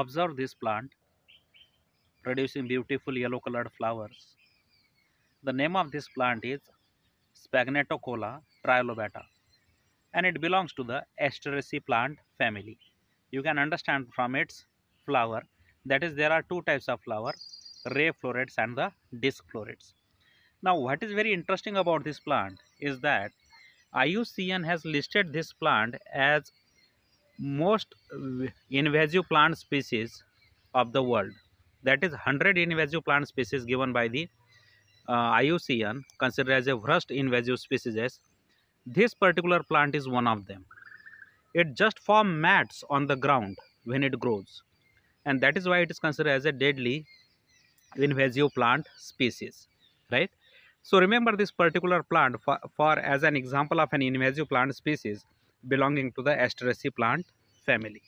observe this plant producing beautiful yellow colored flowers. The name of this plant is Sphagneticola trilobata and it belongs to the Asteraceae plant family. You can understand from its flower that is there are two types of flower ray florets and the disc florets. Now what is very interesting about this plant is that IUCN has listed this plant as most invasive plant species of the world. That is 100 invasive plant species given by the uh, IUCN considered as a worst invasive species. This particular plant is one of them. It just form mats on the ground when it grows. And that is why it is considered as a deadly invasive plant species right? So remember this particular plant for, for as an example of an invasive plant species belonging to the Asteraceae plant family.